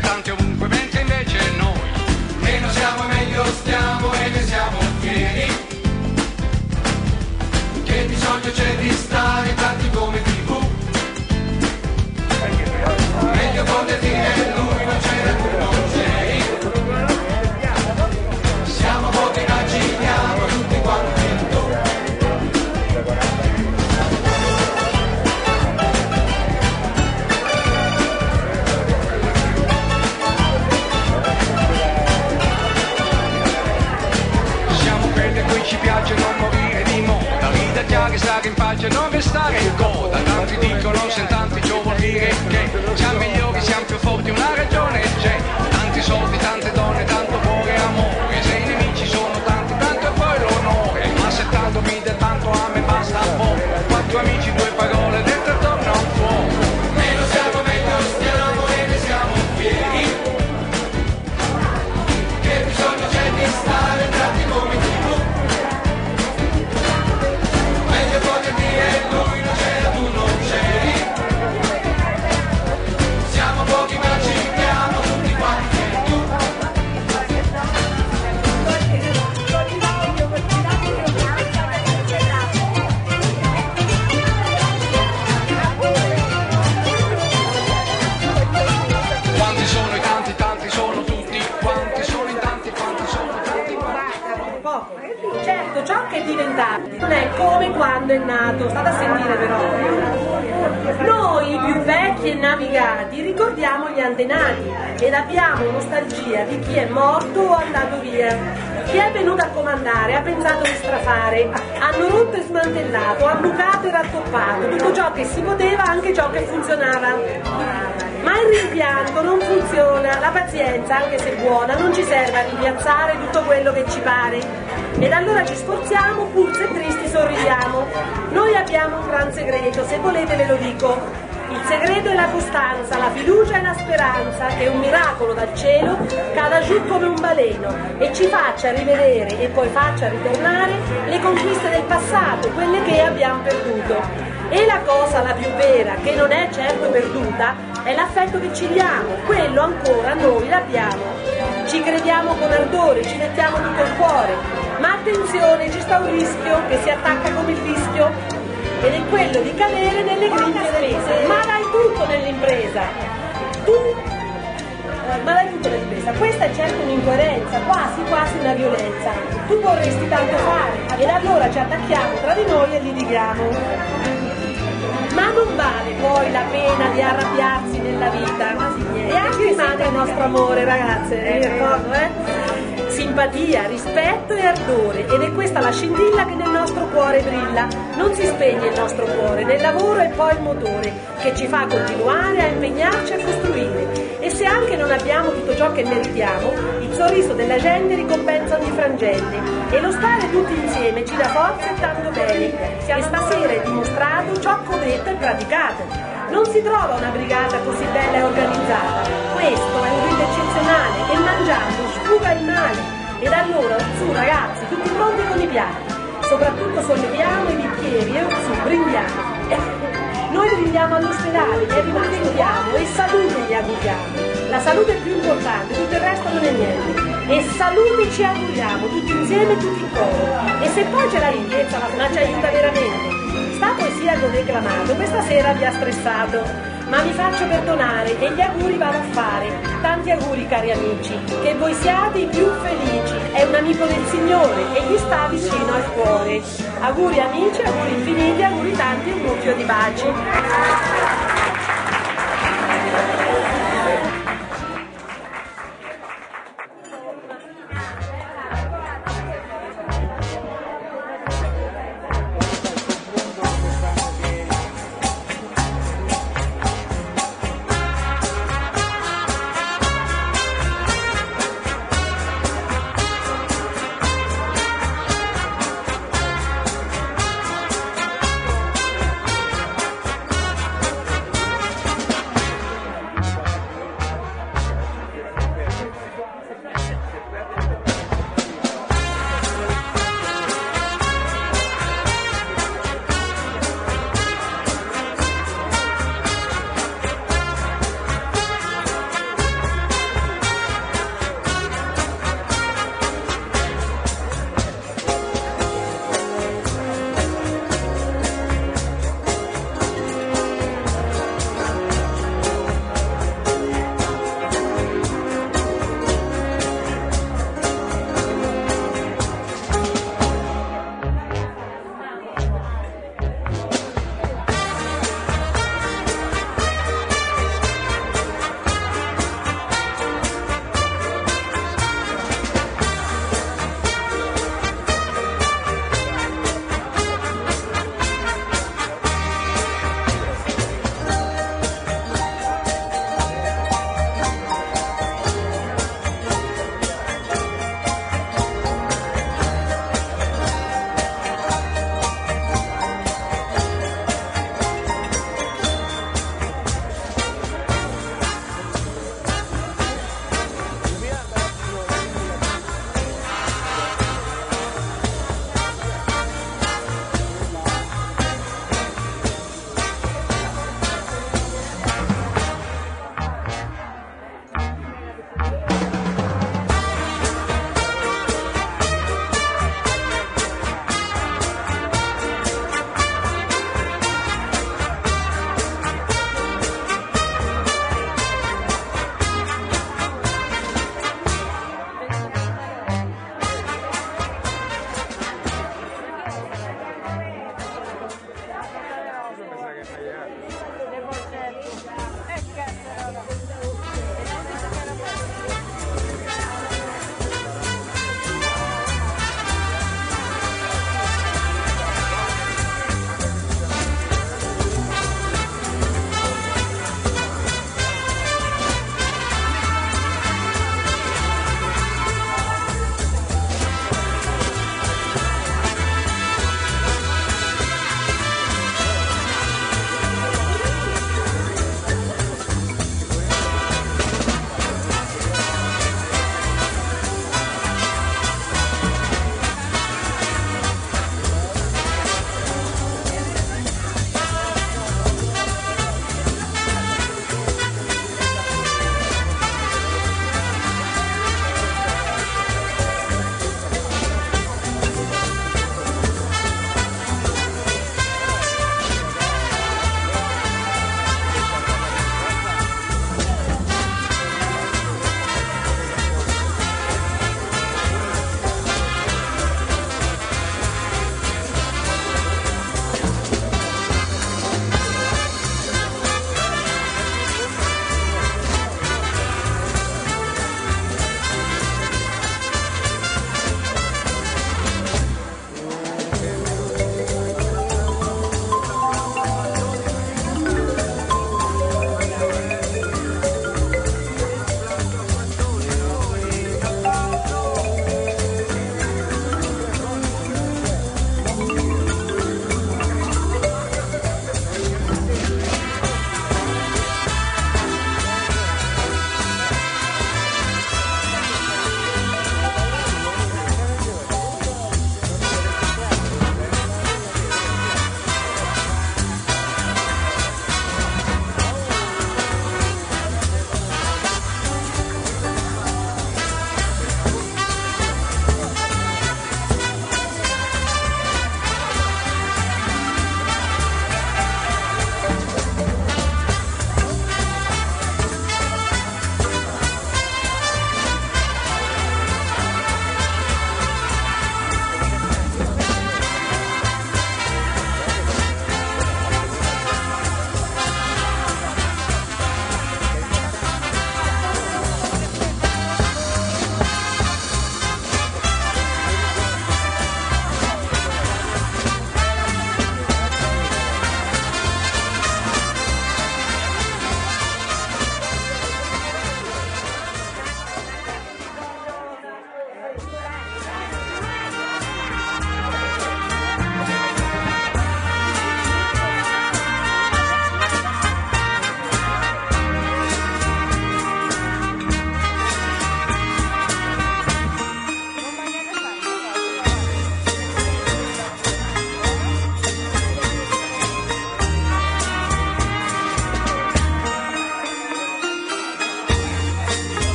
tanti pace, non restare in coda. Tanti dicono se tanti ciò vuol dire che Siamo migliori, siamo più forti, una ragione Ciò che è diventato non è come quando è nato, state a sentire però. Noi più vecchi e navigati ricordiamo gli antenati ed abbiamo nostalgia di chi è morto o andato via. Chi è venuto a comandare ha pensato di strafare, hanno rotto e smantellato, hanno bucato e rattoppato, tutto ciò che si poteva, anche ciò che funzionava. Ma il rimpianto non funziona, la pazienza, anche se buona, non ci serve a rimpiazzare tutto quello che ci pare. Ed allora ci sforziamo, pur se tristi sorridiamo. Noi abbiamo un gran segreto, se volete ve lo dico. Il segreto è la costanza, la fiducia e la speranza che un miracolo dal cielo cada giù come un baleno e ci faccia rivedere e poi faccia ritornare le conquiste del passato, quelle che abbiamo perduto. E la cosa la più vera, che non è certo perduta, è l'affetto che ci diamo, quello ancora noi l'abbiamo. Ci crediamo con ardore, ci mettiamo tutto il cuore, ma attenzione, ci sta un rischio che si attacca come il rischio ed è quello di cadere nelle grinfie dell'impresa. Ma dai tutto nell'impresa! Tu ma dai tutto nell'impresa. Questa è certo un'incoerenza, quasi quasi una violenza. Tu vorresti tanto fare ed allora ci attacchiamo tra di noi e litighiamo. Ma non vale poi la pena di arrabbiarsi nella vita. E anche rimane il nostro amore, ragazze, vi ricordo, eh? Simpatia, rispetto e ardore ed è questa la scintilla che nel nostro cuore brilla. Non si spegne il nostro cuore, nel lavoro è poi il motore che ci fa continuare a impegnarci a costruire. E se anche non abbiamo ciò che meritiamo, il sorriso della gente ricompensa ogni frangente e lo stare tutti insieme ci dà forza e tanto bene. E stasera è dimostrato ciò che ho detto e praticato. Non si trova una brigata così bella e organizzata. Questo è un rito eccezionale e mangiando sfuga il male. Ed allora, su ragazzi, tutti pronti con i piatti. Soprattutto solleviamo i bicchieri e su brindiamo. Noi brindiamo all'ospedale, gli animali e salute gli auguriamo. La salute è più importante, tutto il resto non è niente. E salute ci auguriamo, tutti insieme, tutti in coro. E se poi c'è la ricchezza, la ci aiuta veramente. Sta poesia che ho declamato questa sera vi ha stressato, ma vi faccio perdonare e gli auguri vado a fare. Tanti auguri cari amici, che voi siate i più felici. È un amico del Signore e gli sta vicino al cuore. Auguri amici, auguri infiniti, auguri tanti e un mucchio di baci.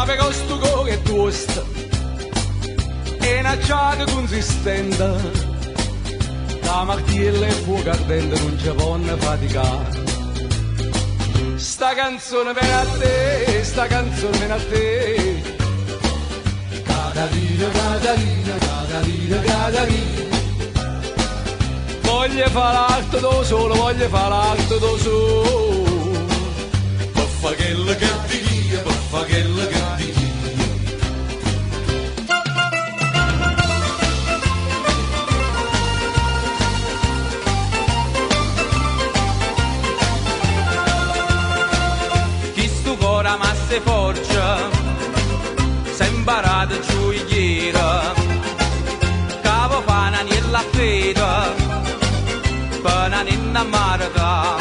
Ma per questo cuore è tosto, e una ciaga consistente, la martella e fuoco ardente non ci può faticare. Sta canzone per a te, sta canzone per a te. Catarina, Catarina, Catarina, Catarina. Voglio fare l'alto da solo, voglio fare l'alto da solo. Buffa che ti dia, buffa che ma se forgia, se imparato gioiera, capo fana nella fede, pena ninna marata,